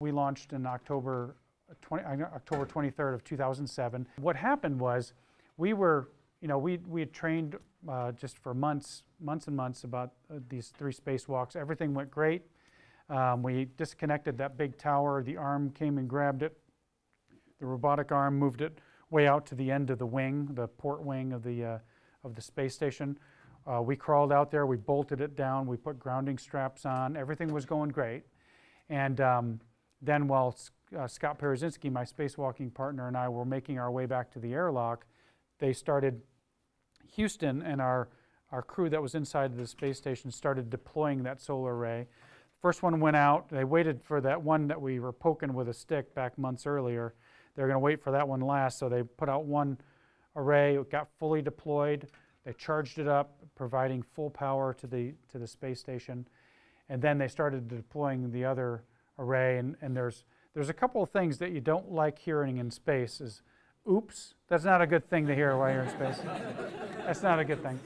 We launched in October 20, uh, October 23rd of 2007. What happened was we were, you know, we, we had trained uh, just for months, months and months about uh, these three spacewalks. Everything went great. Um, we disconnected that big tower. The arm came and grabbed it. The robotic arm moved it way out to the end of the wing, the port wing of the, uh, of the space station. Uh, we crawled out there, we bolted it down, we put grounding straps on, everything was going great. And um, then while uh, Scott Parazynski, my spacewalking partner, and I were making our way back to the airlock, they started, Houston and our, our crew that was inside the space station started deploying that solar array. First one went out, they waited for that one that we were poking with a stick back months earlier. They were gonna wait for that one last, so they put out one array, it got fully deployed. They charged it up, providing full power to the, to the space station. And then they started deploying the other array. And, and there's, there's a couple of things that you don't like hearing in space is, oops, that's not a good thing to hear while you're in space. that's not a good thing.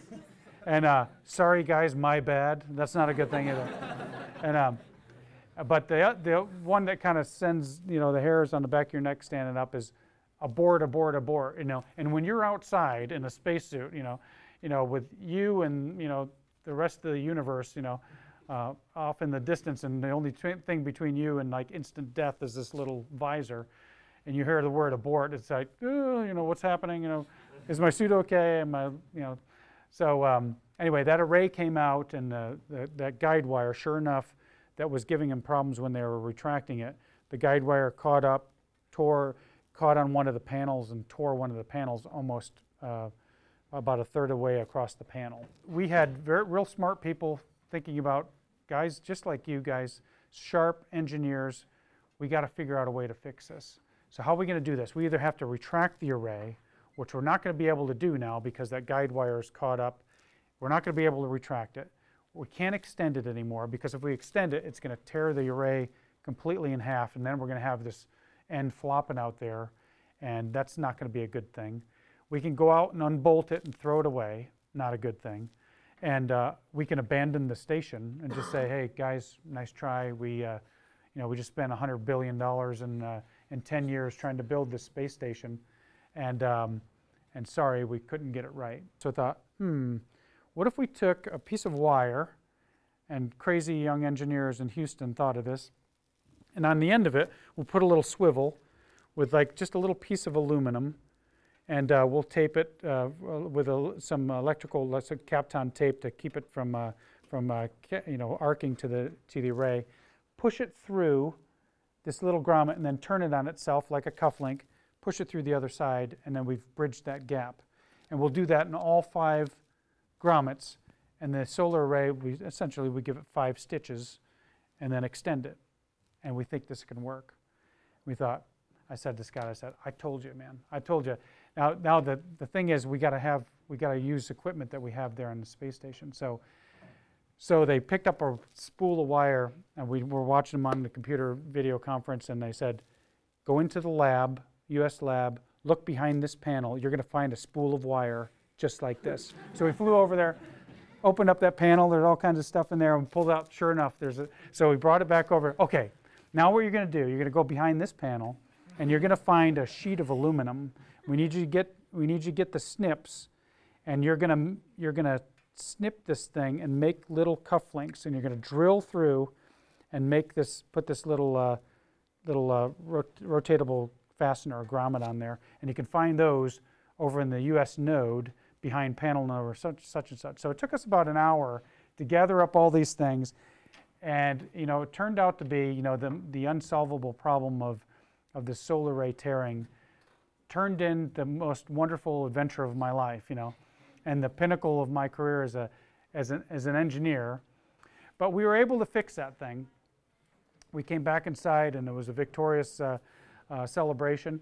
And uh, sorry guys, my bad. That's not a good thing either. And, um, but the, the one that kind of sends you know the hairs on the back of your neck standing up is abort, abort, abort. You know, and when you're outside in a spacesuit, you know, you know, with you and, you know, the rest of the universe, you know, uh, off in the distance, and the only thing between you and like instant death is this little visor, and you hear the word abort, it's like, you know, what's happening? You know, is my suit okay? Am I, you know, so um, anyway, that array came out, and the, the, that guide wire, sure enough, that was giving them problems when they were retracting it. The guide wire caught up, tore, caught on one of the panels, and tore one of the panels almost. Uh, about a third of the way across the panel. We had very, real smart people thinking about guys just like you guys, sharp engineers. We got to figure out a way to fix this. So how are we going to do this? We either have to retract the array, which we're not going to be able to do now because that guide wire is caught up. We're not going to be able to retract it. We can't extend it anymore because if we extend it, it's going to tear the array completely in half, and then we're going to have this end flopping out there, and that's not going to be a good thing. We can go out and unbolt it and throw it away, not a good thing. And uh, we can abandon the station and just say, hey, guys, nice try. We, uh, you know, we just spent $100 billion in, uh, in 10 years trying to build this space station. And, um, and sorry, we couldn't get it right. So I thought, hmm, what if we took a piece of wire, and crazy young engineers in Houston thought of this, and on the end of it, we'll put a little swivel with like just a little piece of aluminum and uh, we'll tape it uh, with a, some electrical, let's say Kapton tape to keep it from, uh, from uh, you know, arcing to the, to the array. Push it through this little grommet and then turn it on itself like a cufflink, push it through the other side, and then we've bridged that gap. And we'll do that in all five grommets. And the solar array, we essentially we give it five stitches and then extend it. And we think this can work. We thought, I said to Scott, I said, I told you, man. I told you. Now, now the, the thing is, we got to have, we got to use equipment that we have there on the space station. So, so they picked up a spool of wire, and we were watching them on the computer video conference, and they said, go into the lab, U.S. lab, look behind this panel. You're going to find a spool of wire just like this. So we flew over there, opened up that panel. There's all kinds of stuff in there, and pulled out. Sure enough, there's a. So we brought it back over. Okay, now what you're going to do? You're going to go behind this panel, and you're going to find a sheet of aluminum we need you to get, we need you to get the snips, and you're gonna, you're gonna snip this thing and make little cufflinks, and you're gonna drill through and make this, put this little, uh, little uh, rot rotatable fastener or grommet on there, and you can find those over in the US node behind panel number such, such and such. So it took us about an hour to gather up all these things, and you know, it turned out to be you know, the, the unsolvable problem of, of the solar array tearing turned in the most wonderful adventure of my life, you know, and the pinnacle of my career as, a, as, an, as an engineer. But we were able to fix that thing. We came back inside and it was a victorious uh, uh, celebration.